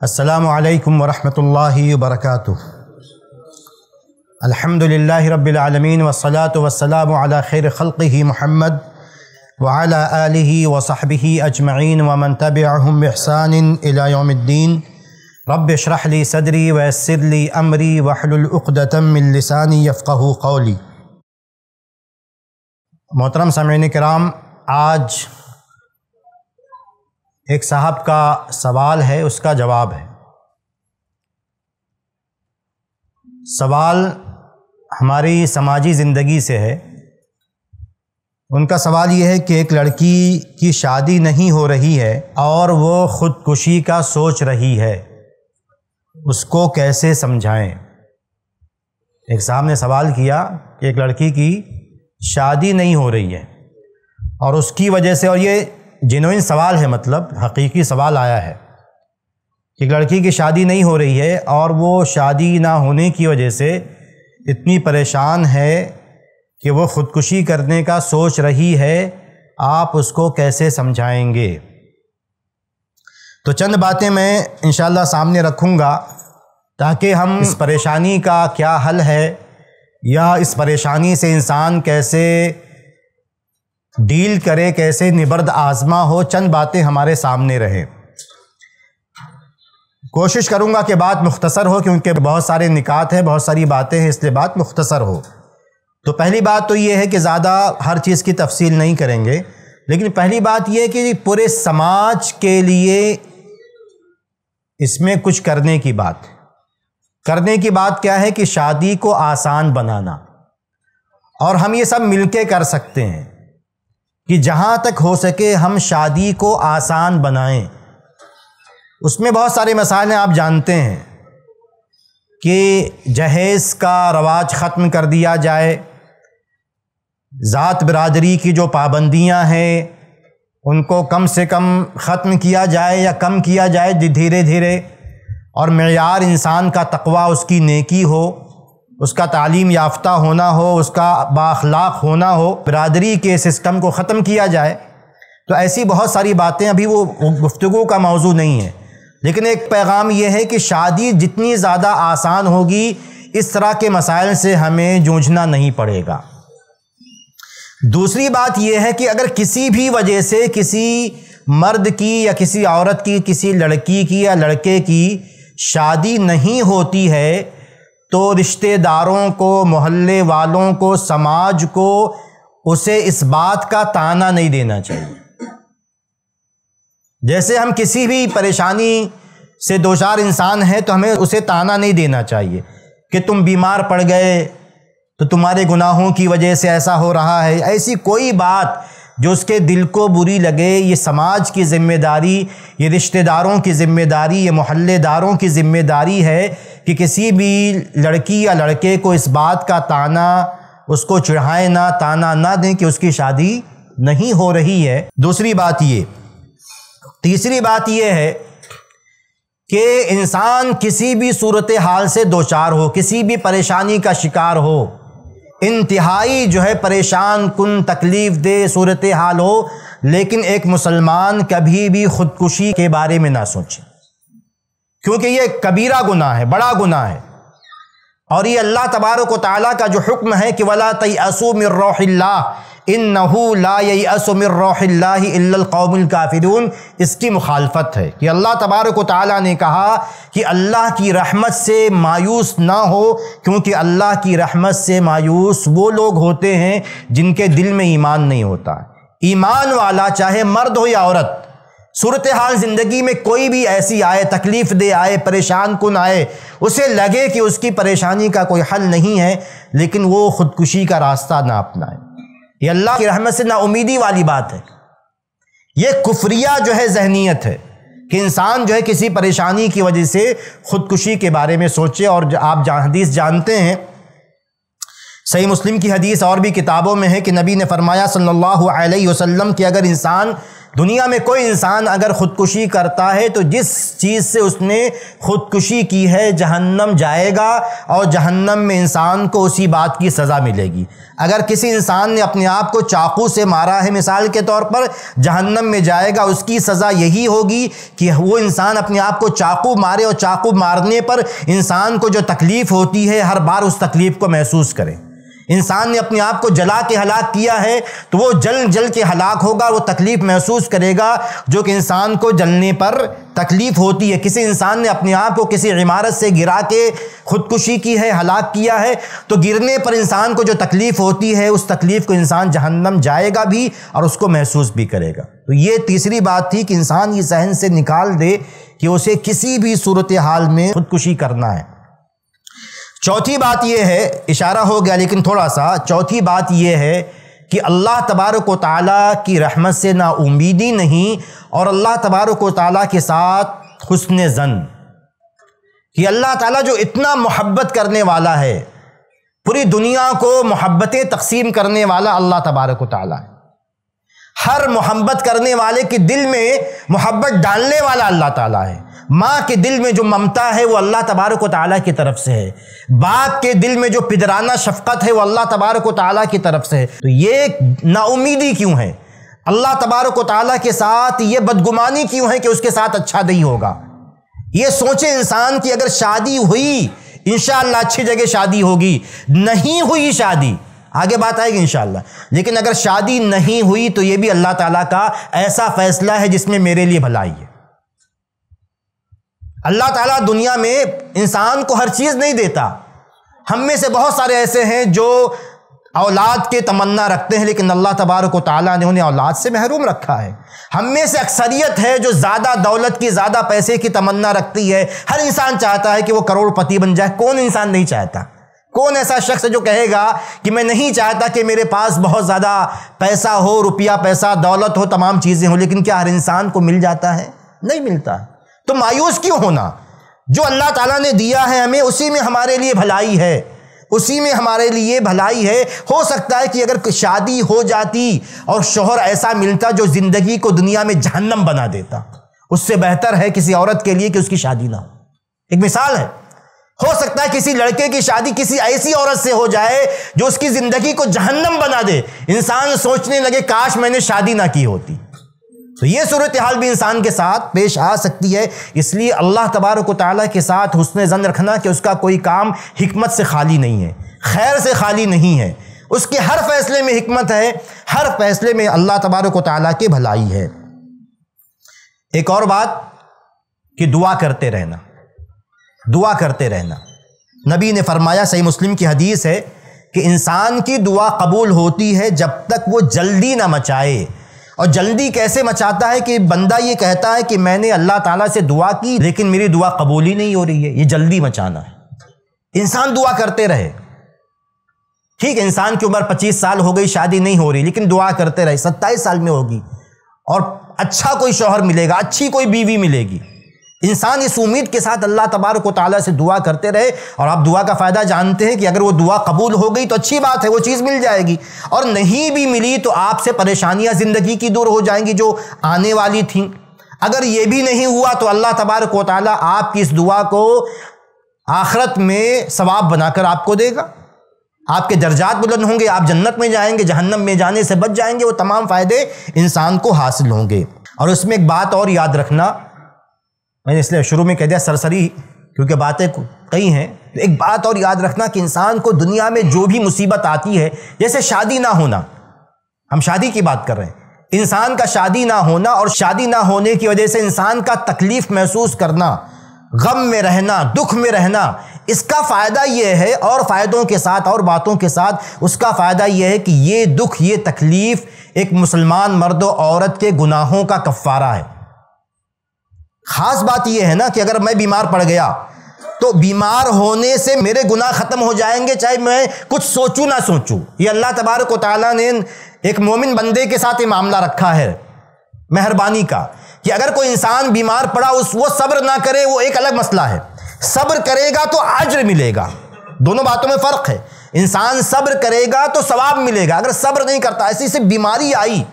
असलकम वरहमल वबरक अलहमदिल्ला रबालमीन वसलात वसलाम खैर ख़ल्क़ि महमद वाला आलिहि वसहबिहि अजमैन वमन तबिअहुम बिहसान इला यौमिद्दीन रब शराहली सदरी वयस्सिर ली अमरी वहलुल उक़दतम मिन लिसानी यफ़क़हु क़ौली मोहतरम सामीन कराम आज एक साहब का सवाल है, उसका जवाब है। सवाल हमारी समाजी ज़िंदगी से है। उनका सवाल ये है कि एक लड़की की शादी नहीं हो रही है और वो ख़ुदकुशी का सोच रही है, उसको कैसे समझाएँ? एक साहब ने सवाल किया कि एक लड़की की शादी नहीं हो रही है और उसकी वजह से, और ये जिनोइन सवाल है मतलब हकीकी सवाल आया है कि लड़की की शादी नहीं हो रही है और वो शादी ना होने की वजह से इतनी परेशान है कि वो ख़ुदकुशी करने का सोच रही है, आप उसको कैसे समझाएँगे? तो चंद बातें मैं इन सामने रखूँगा ताकि हम इस परेशानी का क्या हल है, या इस परेशानी से इंसान कैसे डील करे कैसे निबर्द आजमा हो, चंद बातें हमारे सामने रहें। कोशिश करूँगा कि बात मुख्तसर हो, क्योंकि बहुत सारे निकात हैं, बहुत सारी बातें हैं, इसलिए बात मुख्तसर हो। तो पहली बात तो ये है कि ज़्यादा हर चीज़ की तफसील नहीं करेंगे, लेकिन पहली बात यह कि पूरे समाज के लिए इसमें कुछ करने की बात। करने की बात क्या है कि शादी को आसान बनाना, और हम ये सब मिलके कर सकते हैं। कि जहाँ तक हो सके हम शादी को आसान बनाएँ। उसमें बहुत सारे मसाले आप जानते हैं कि जहेज़ का रवाज ख़त्म कर दिया जाए। ज़ात बरदरी की जो पाबंदियाँ हैं, उनको कम से कम ख़त्म किया जाए या कम किया जाए धीरे धीरे और मैार इंसान का तकवा उसकी नेकी हो। उसका तालीम याफ्ता होना हो, उसका बाखलाक होना हो, बरदरी के सिस्टम को ख़त्म किया जाए तो ऐसी बहुत सारी बातें अभी वो गुफ्तु का मौजू नहीं है। लेकिन एक पैगाम यह है कि शादी जितनी ज़्यादा आसान होगी, इस तरह के मसाइल से हमें जूझना नहीं पड़ेगा। दूसरी बात यह है कि अगर किसी भी वजह से किसी मर्द की या किसी औरत की, किसी लड़की की या लड़के की शादी नहीं होती है तो रिश्तेदारों को, मोहल्ले वालों को, समाज को उसे इस बात का ताना नहीं देना चाहिए। जैसे हम किसी भी परेशानी से दो चार इंसान हैं तो हमें उसे ताना नहीं देना चाहिए कि तुम बीमार पड़ गए तो तुम्हारे गुनाहों की वजह से ऐसा हो रहा है। ऐसी कोई बात जो उसके दिल को बुरी लगे, ये समाज की ज़िम्मेदारी, ये रिश्तेदारों की ज़िम्मेदारी, ये मोहल्लेदारों की ज़िम्मेदारी है कि किसी भी लड़की या लड़के को इस बात का ताना, उसको चढ़ाए ना, ताना ना दें कि उसकी शादी नहीं हो रही है। दूसरी बात ये, तीसरी बात यह है कि इंसान किसी भी सूरत हाल से दो चार हो, किसी भी परेशानी का शिकार हो इंतहाई जो है परेशान कन तकलीफ़ दे सूरत हाल हो, लेकिन एक मुसलमान कभी भी ख़ुदकुशी के बारे में ना सोचे। क्योंकि ये कबीरा गुना है, बड़ा गुना है। और ये अल्लाह तबारक ताली का जो हुक्म है कि वला मिर्रोहिल्ला इन नहू लासमिल्लाकौमुल काफिरून इसकी मुखालफत है कि अल्लाह तबारक ताली ने कहा कि अल्लाह की रहमत से मायूस ना हो, क्योंकि अल्लाह की रहमत से मायूस वो लोग होते हैं जिनके दिल में ईमान नहीं होता। ईमान वाला, चाहे मर्द हो या औरत सूरत हाल ज़िंदगी में कोई भी ऐसी आए तकलीफ़ दे आए परेशान कन आए उसे लगे कि उसकी परेशानी का कोई हल नहीं है लेकिन वो ख़ुदकुशी का रास्ता ना अपनाए। ये अल्लाह की रहमत से नाउमीदी वाली बात है। ये कुफरिया जो है जहनीत है कि इंसान जो है किसी परेशानी की वजह से ख़ुदकुशी के बारे में सोचे और आप जा, हदीस जानते हैं। सही मुस्लिम की हदीस और भी किताबों में है कि नबी ने फरमाया सल्लल्लाहु अलैहि वसल्लम कि अगर इंसान दुनिया में कोई इंसान अगर ख़ुदकुशी करता है तो जिस चीज़ से उसने ख़ुदकुशी की है, जहन्नम जाएगा और जहन्नम में इंसान को उसी बात की सज़ा मिलेगी। अगर किसी इंसान ने अपने आप को चाकू से मारा है, मिसाल के तौर पर, जहन्नम में जाएगा, उसकी सज़ा यही होगी कि वो इंसान अपने आप को चाकू मारे और चाकू मारने पर इंसान को जो तकलीफ़ होती है, हर बार उस तकलीफ़ को महसूस करें। इंसान ने अपने आप को जला के हलाक किया है तो वो जल जल के हलाक होगा, वो तकलीफ़ महसूस करेगा, जो कि इंसान को जलने पर तकलीफ़ होती है। किसी इंसान ने अपने आप को किसी इमारत से गिरा के खुदकुशी की है, हलाक किया है तो गिरने पर इंसान को जो तकलीफ़ होती है, उस तकलीफ़ को इंसान जहन्नम जाएगा भी और उसको महसूस भी करेगा। तो ये तीसरी बात थी कि इंसान ये जहन से निकाल दे कि उसे किसी भी सूरत हाल में खुदकुशी करना है। चौथी बात यह है, इशारा हो गया लेकिन थोड़ा सा, चौथी बात यह है कि अल्लाह तबारक व ताली की रहमत से ना उम्मीदी नहीं और अल्लाह तबारक व ताली के साथ हुसन जन। कि अल्लाह ताला जो इतना मोहब्बत करने वाला है, पूरी दुनिया को मोहब्बतें तकसीम करने वाला अल्लाह तबारक ताली है। हर मोहब्बत करने वाले के दिल में मोहब्बत डालने वाला अल्लाह ताला है। माँ के दिल में जो ममता है वो अल्लाह तबारक ताली की तरफ़ से है। बाप के दिल में जो पिदराना शफकत है वो अल्लाह तबारक ताली की तरफ़ से है। तो ये नाउमीदी क्यों है? अल्लाह तबारक ताली के साथ ये बदगुमानी क्यों है कि उसके साथ अच्छा नहीं होगा? ये सोचे इंसान की अगर शादी हुई इन अच्छी जगह शादी होगी। नहीं हुई शादी, आगे बात आएगी इंशाल्लाह लेकिन अगर शादी नहीं हुई तो ये भी अल्लाह ताला का ऐसा फैसला है जिसमें मेरे लिए भलाई है। अल्लाह ताला दुनिया में इंसान को हर चीज़ नहीं देता। हम में से बहुत सारे ऐसे हैं जो औलाद के तमन्ना रखते हैं, लेकिन अल्लाह तबारक ताला ने उन्हें औलाद से महरूम रखा है। हम में से अक्सरियत है जो ज़्यादा दौलत की, ज़्यादा पैसे की तमन्ना रखती है। हर इंसान चाहता है कि वो करोड़पति बन जाए। कौन इंसान नहीं चाहता? कौन ऐसा शख्स जो कहेगा कि मैं नहीं चाहता कि मेरे पास बहुत ज़्यादा पैसा हो, रुपया पैसा, दौलत हो, तमाम चीज़ें हो, लेकिन क्या हर इंसान को मिल जाता है? नहीं मिलता। तो मायूस क्यों होना? जो अल्लाह ताला ने दिया है हमें, उसी में हमारे लिए भलाई है। उसी में हमारे लिए भलाई है। हो सकता है कि अगर शादी हो जाती और शोहर ऐसा मिलता जो ज़िंदगी को दुनिया में जहन्नम बना देता। उससे बेहतर है किसी औरत के लिए कि उसकी शादी ना हो। एक मिसाल है। हो सकता है किसी लड़के की शादी किसी ऐसी औरत से हो जाए जो उसकी ज़िंदगी को जहन्नम बना दे। इंसान सोचने लगे, काश मैंने शादी ना की होती। तो ये सूरत हाल भी इंसान के साथ पेश आ सकती है। इसलिए अल्लाह तबारक ताली के साथ हुसन जन रखना कि उसका कोई काम हिकमत से खाली नहीं है, खैर से खाली नहीं है। उसके हर फैसले में हिकमत है, हर फैसले में अल्लाह तबारक ताली की भलाई है। एक और बात कि दुआ करते रहना, दुआ करते रहना। नबी ने फरमाया, सही मुस्लिम की हदीस है कि इंसान की दुआ कबूल होती है जब तक वो जल्दी ना मचाए। और जल्दी कैसे मचाता है कि बंदा ये कहता है कि मैंने अल्लाह ताला से दुआ की, लेकिन मेरी दुआ कबूल ही नहीं हो रही है। ये जल्दी मचाना है। इंसान दुआ करते रहे। ठीक, इंसान की उम्र 25 साल हो गई, शादी नहीं हो रही, लेकिन दुआ करते रहे। 27 साल में होगी और अच्छा कोई शोहर मिलेगा, अच्छी कोई बीवी मिलेगी। इंसान इस उम्मीद के साथ अल्लाह तबारक ताली से दुआ करते रहे और आप दुआ का फ़ायदा जानते हैं कि अगर वो दुआ कबूल हो गई तो अच्छी बात है, वो चीज़ मिल जाएगी। और नहीं भी मिली तो आपसे परेशानियाँ ज़िंदगी की दूर हो जाएँगी जो आने वाली थी। अगर ये भी नहीं हुआ तो अल्लाह तबारक ताली आपकी इस दुआ को आखरत में सवाब बनाकर आपको देगा। आपके दर्जात बुलंद होंगे, आप जन्नत में जाएँगे, जहन्नम में जाने से बच जाएँगे, वो तमाम फ़ायदे इंसान को हासिल होंगे। और उसमें एक बात और याद रखना मैंने इसलिए शुरू में कह दिया, सरसरी, क्योंकि बातें कई हैं। तो एक बात और याद रखना कि इंसान को दुनिया में जो भी मुसीबत आती है, जैसे शादी ना होना, हम शादी की बात कर रहे हैं। इंसान का शादी ना होना और शादी ना होने की वजह से इंसान का तकलीफ़ महसूस करना, गम में रहना, दुख में रहना, इसका फ़ायदा यह है और फ़ायदों के साथ और बातों के साथ, उसका फ़ायदा यह है कि ये दुख, ये तकलीफ़ एक मुसलमान मर्द, औरत के गुनाहों का कफ़ारा है। खास बात यह है ना कि अगर मैं बीमार पड़ गया तो बीमार होने से मेरे गुनाह ख़त्म हो जाएँगे, चाहे मैं कुछ सोचूं ना सोचूं। ये अल्लाह तबारक ताला ने एक मोमिन बंदे के साथ ये मामला रखा है, मेहरबानी का। कि अगर कोई इंसान बीमार पड़ा, उस वो सब्र ना करे, वो एक अलग मसला है। सब्र करेगा तो अज्र मिलेगा। दोनों बातों में फ़र्क है। इंसान सब्र करेगा तो सवाब मिलेगा। अगर सब्र नहीं करता, ऐसी से बीमारी आई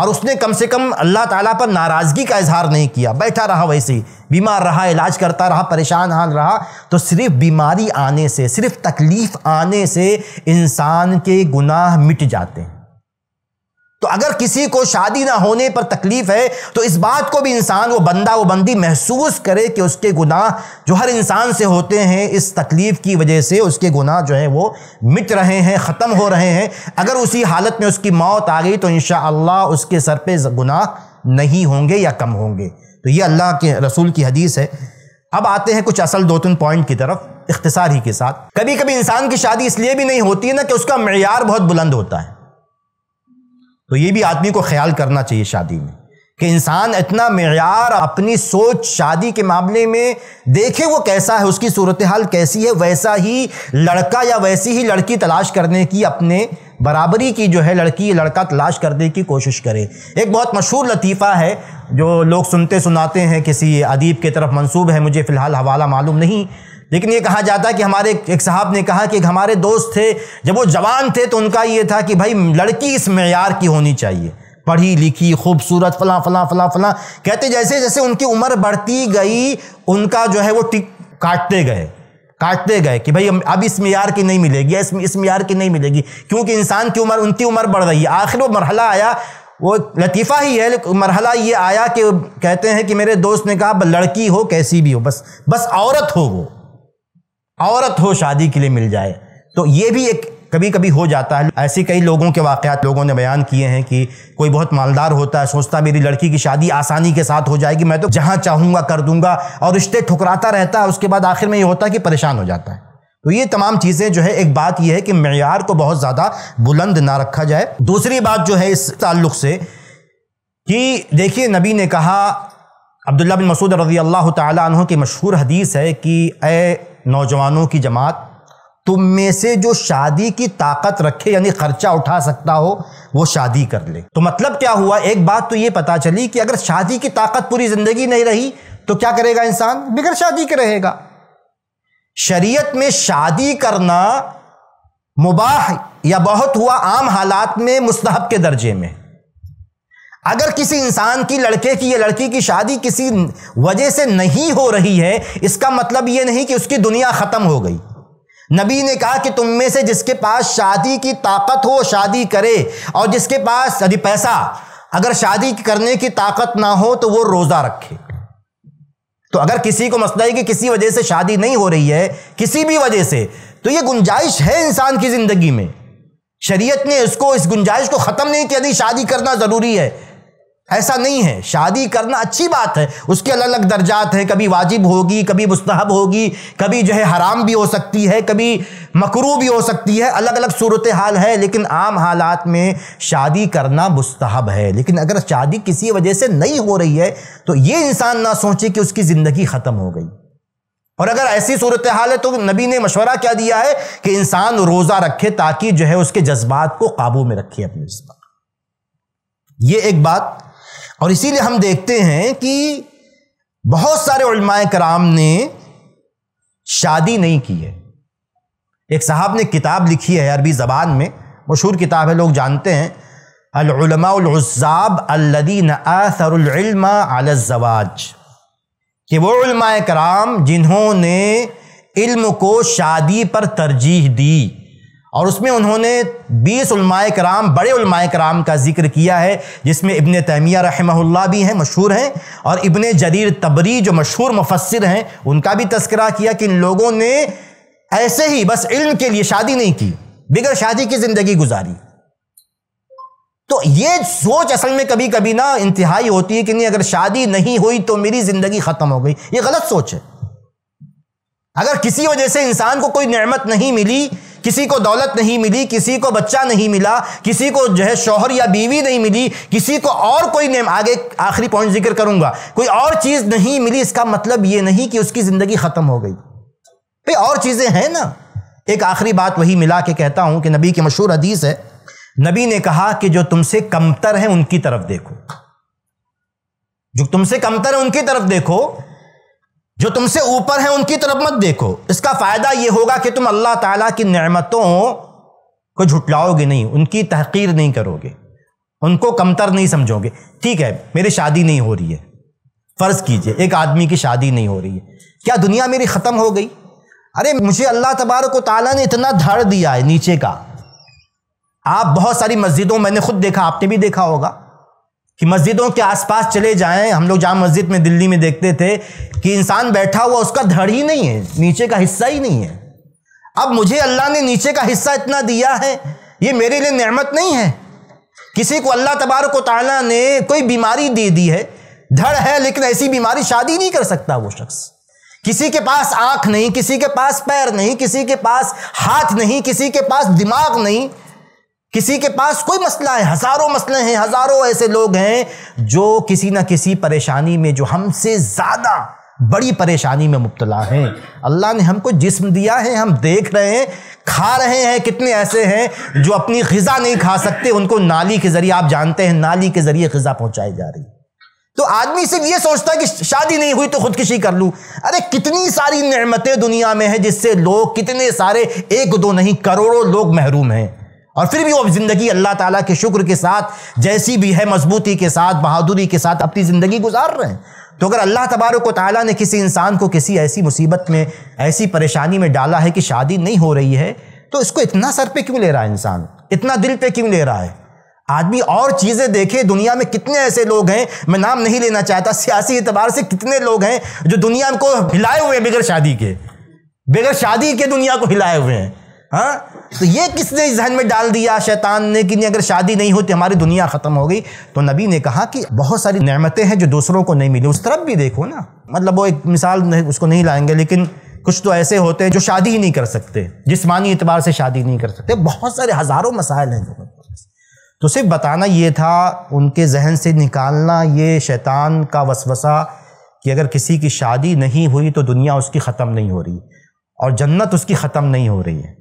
और उसने कम से कम अल्लाह ताला पर नाराज़गी का इजहार नहीं किया। बैठा रहा वैसे ही बीमार रहा, इलाज करता रहा, परेशान हाल रहा तो सिर्फ़ बीमारी आने से, सिर्फ़ तकलीफ़ आने से इंसान के गुनाह मिट जाते हैं। तो अगर किसी को शादी ना होने पर तकलीफ़ है तो इस बात को भी इंसान, वो बंदा, वो बंदी महसूस करे कि उसके गुनाह जो हर इंसान से होते हैं, इस तकलीफ़ की वजह से उसके गुनाह जो है, वो मिट रहे हैं, ख़त्म हो रहे हैं। अगर उसी हालत में उसकी मौत आ गई तो इन उसके सर पर गुनाह नहीं होंगे या कम होंगे। तो ये अल्लाह के, रसूल की हदीस है। अब आते हैं कुछ असल दो तीन पॉइंट की तरफ़, इख्तसार ही के साथ। कभी कभी इंसान की शादी इसलिए भी नहीं होती है ना कि उसका मैार बहुत बुलंद होता है। तो ये भी आदमी को ख्याल करना चाहिए शादी में कि इंसान इतना मैार अपनी सोच शादी के मामले में देखे वो कैसा है, उसकी सूरत हाल कैसी है, वैसा ही लड़का या वैसी ही लड़की तलाश करने की अपने बराबरी की जो है लड़की या लड़का तलाश करने की कोशिश करे। एक बहुत मशहूर लतीफ़ा है जो लोग सुनते सुनाते हैं, किसी अदीब के तरफ़ मंसूब है, मुझे फ़िलहाल हवाला मालूम नहीं। लेकिन ये कहा जाता है कि हमारे एक साहब ने कहा कि हमारे दोस्त थे, जब वो जवान थे तो उनका ये था कि भाई लड़की इस मैार की होनी चाहिए। पढ़ी लिखी, खूबसूरत, फला फला फला फला। कहते जैसे जैसे उनकी उम्र बढ़ती गई, उनका जो है वो टिक काटते गए। काटते गए कि भाई अब इस मैार की नहीं मिलेगी इस इस मैार की नहीं मिलेगी। क्योंकि इंसान की उम्र, उनकी उम्र बढ़ रही है। आखिर वो मरहला आया, वो लतीफ़ा ही है मरहला ये आया कि कहते हैं कि मेरे दोस्त ने कहा लड़की हो, कैसी भी हो, बस बस औरत हो वो। औरत हो, शादी के लिए मिल जाए। तो ये भी एक कभी कभी हो जाता है। ऐसे कई लोगों के वाक़ात लोगों ने बयान किए हैं कि कोई बहुत मालदार होता है, सोचता मेरी लड़की की शादी आसानी के साथ हो जाएगी, मैं तो जहाँ चाहूँगा कर दूँगा और रिश्ते ठुकराता रहता है, उसके बाद आखिर में ये होता है कि परेशान हो जाता है। तो ये तमाम चीज़ें जो है, एक बात यह है कि मैार को बहुत ज़्यादा बुलंद ना रखा जाए। दूसरी बात जो है, इस ताल्लुक से कि देखिए, नबी ने कहा, अब्दुल्ला बिन मसूद रज़ी अल्लाह तु की मशहूर हदीस है कि ए नौजवानों की जमात, तुम में से जो शादी की ताकत रखे, यानी खर्चा उठा सकता हो, वो शादी कर ले। तो मतलब क्या हुआ? एक बात तो ये पता चली कि अगर शादी की ताकत पूरी ज़िंदगी नहीं रही तो क्या करेगा इंसान? बिगड़ शादी के रहेगा। शरीयत में शादी करना मुबाह या बहुत हुआ आम हालात में मुस्तहब के दर्जे में। अगर किसी इंसान की लड़के की या लड़की की शादी किसी वजह से नहीं हो रही है, इसका मतलब यह नहीं कि उसकी दुनिया ख़त्म हो गई। नबी ने कहा कि तुम में से जिसके पास शादी की ताकत हो, शादी करे, और जिसके पास यदि पैसा, अगर शादी करने की ताकत ना हो तो वो रोज़ा रखे। तो अगर किसी को मसला है कि किसी वजह से शादी नहीं हो रही है, किसी भी वजह से तो ये गुंजाइश है इंसान की ज़िंदगी में। शरीयत ने इसको, इस गुंजाइश को ख़त्म नहीं किया, नहीं, शादी करना ज़रूरी है। ऐसा नहीं है। शादी करना अच्छी बात है। उसके अलग अलग दर्जात हैं। कभी वाजिब होगी, कभी मुस्तहब होगी, कभी जो है हराम भी हो सकती है, कभी मकरू भी हो सकती है। अलग अलग सूरत हाल है, लेकिन आम हालात में शादी करना मुस्तहब है। लेकिन अगर शादी किसी वजह से नहीं हो रही है तो ये इंसान ना सोचे कि उसकी ज़िंदगी ख़त्म हो गई। और अगर ऐसी सूरत हाल है तो नबी ने मशवरा क्या दिया है? कि इंसान रोज़ा रखे ताकि जो है उसके जज्बात को काबू में रखे अपने जज्बात ये एक बात और इसीलिए हम देखते हैं कि बहुत सारे उलमाए कराम ने शादी नहीं की है। एक साहब ने किताब लिखी है अरबी ज़बान में, मशहूर किताब है, लोग जानते हैं। अलमाज़ाब कि वो कराम जिन्होंने इल्म को शादी पर तरजीह दी। और उसमें उन्होंने बीस कराम, बड़े कराम का ज़िक्र किया है, जिसमें इबन तैमिया रहमहुल्ला भी हैं, मशहूर हैं, और इबन जरीर तबरी जो मशहूर मुफसर हैं, उनका भी तस्करा किया कि इन लोगों ने ऐसे ही बस इल्म के लिए शादी नहीं की बिगड़ शादी की ज़िंदगी गुजारी। तो ये सोच असल में कभी कभी ना इंतहाई होती है कि नहीं, अगर शादी नहीं हुई तो मेरी ज़िंदगी ख़त्म हो गई, ये गलत सोच है। अगर किसी वजह से इंसान को कोई नेमत नहीं मिली किसी को दौलत नहीं मिली, किसी को बच्चा नहीं मिला, किसी को जो है शोहर या बीवी नहीं मिली, किसी को और कोई नेम, आगे आखिरी पॉइंट ज़िक्र करूँगा। कोई और चीज़ नहीं मिली, इसका मतलब यह नहीं कि उसकी ज़िंदगी खत्म हो गई। भाई, और चीज़ें हैं ना। एक आखिरी बात वही मिला के कहता हूँ कि नबी की मशहूर हदीस है, नबी ने कहा कि जो तुमसे कमतर है उनकी तरफ़ देखो। जो तुमसे कमतर है उनकी तरफ़ देखो जो तुमसे ऊपर है, उनकी तरफ़ मत देखो। इसका फ़ायदा यह होगा कि तुम अल्लाह ताला की नेमतों को झुटलाओगे नहीं, उनकी तहकीर नहीं करोगे। उनको कमतर नहीं समझोगे। ठीक है, मेरी शादी नहीं हो रही है। फ़र्ज़ कीजिए, एक आदमी की शादी नहीं हो रही है। क्या दुनिया मेरी ख़त्म हो गई? अरे, मुझे अल्लाह तबारक ताला ने इतना धड़ दिया है नीचे का। आप बहुत सारी मस्जिदों, मैंने खुद देखा, आपने भी देखा होगा। कि मस्जिदों के आसपास चले जाएँ। हम लोग जहाँ मस्जिद में दिल्ली में देखते थे कि इंसान बैठा हुआ, उसका धड़ ही नहीं है, नीचे का हिस्सा ही नहीं है। अब मुझे अल्लाह ने नीचे का हिस्सा इतना दिया है, ये मेरे लिए नेमत नहीं है। किसी को अल्लाह तबारक ताला ने कोई बीमारी दे दी है, धड़ है, लेकिन ऐसी बीमारी शादी नहीं कर सकता वो शख्स। किसी के पास आँख नहीं, किसी के पास पैर नहीं, किसी के पास हाथ नहीं, किसी के पास दिमाग नहीं किसी के पास कोई मसला है, हज़ारों मसले हैं, हज़ारों ऐसे लोग हैं जो किसी ना किसी परेशानी में, जो हमसे ज़्यादा बड़ी परेशानी में मुब्तला हैं। अल्लाह ने हमको जिस्म दिया है, हम देख रहे हैं, खा रहे हैं, कितने ऐसे हैं जो अपनी गज़ा नहीं खा सकते, उनको नाली के ज़रिए, आप जानते हैं, नाली के ज़रिए गज़ा पहुंचाई जा रही तो आदमी सिर्फ़ ये सोचता है कि शादी नहीं हुई तो खुदकुशी कर लूँ। अरे कितनी सारी नेमतें दुनिया में हैं जिससे लोग, कितने सारे, एक दो नहीं, करोड़ों लोग महरूम हैं। और फिर भी वो ज़िंदगी अल्लाह ताला के शुक्र के साथ, जैसी भी है मजबूती के साथ, बहादुरी के साथ अपनी ज़िंदगी गुजार रहे हैं। तो अगर अल्लाह तबारक ताला ने किसी इंसान को किसी ऐसी मुसीबत में, ऐसी परेशानी में डाला है कि शादी नहीं हो रही है तो इसको इतना सर पे क्यों ले रहा है इंसान? इतना दिल पे क्यों ले रहा है? आदमी और चीज़ें देखे, दुनिया में कितने ऐसे लोग हैं, मैं नाम नहीं लेना चाहता, सियासी एतबार से कितने लोग हैं जो दुनिया को हिलाए हुए हैं बगैर शादी के। बगैर शादी के दुनिया को हिलाए हुए हैं। हाँ? तो ये किसने जहन में डाल दिया शैतान ने कि नहीं अगर शादी नहीं होती हमारी दुनिया ख़त्म हो गई। तो नबी ने कहा कि बहुत सारी नेमतें हैं जो दूसरों को नहीं मिली। उस तरफ़ भी देखो ना। मतलब वो एक मिसाल नहीं, उसको नहीं लाएँगे लेकिन कुछ तो ऐसे होते हैं जो शादी ही नहीं कर सकते। जिसमानी एतबार से शादी नहीं कर सकते। बहुत सारे हज़ारों मसाइल हैं जो तो सिर्फ़ बताना ये था उनके जहन से निकालना ये शैतान का वसवसा कि अगर किसी की शादी नहीं हुई तो दुनिया उसकी ख़त्म नहीं हो रही। और जन्नत उसकी ख़त्म नहीं हो रही है।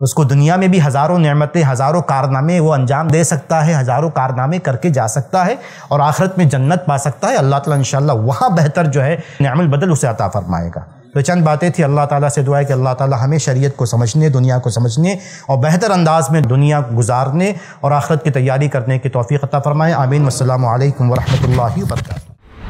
उसको दुनिया में भी हज़ारों नमतें, हज़ारों कारनामे वो अंजाम दे सकता है, हज़ारों कारनामे करके जा सकता है और आखिरत में जन्नत पा सकता है। अल्लाह ताला इंशाल्लाह वहाँ बेहतर जो है नमल बदल उसे अता फरमाएगा। तो चंद बातें थी, अल्लाह ताला से दुआ है कि अल्लाह ताला हमें शरीयत को समझने, दुनिया को समझने और बेहतर अंदाज में दुनिया गुजारने और आखिरत की तैयारी करने की तोफ़ी अता फ़रमाएँ। आमीन। वसलम वरहमल वर्क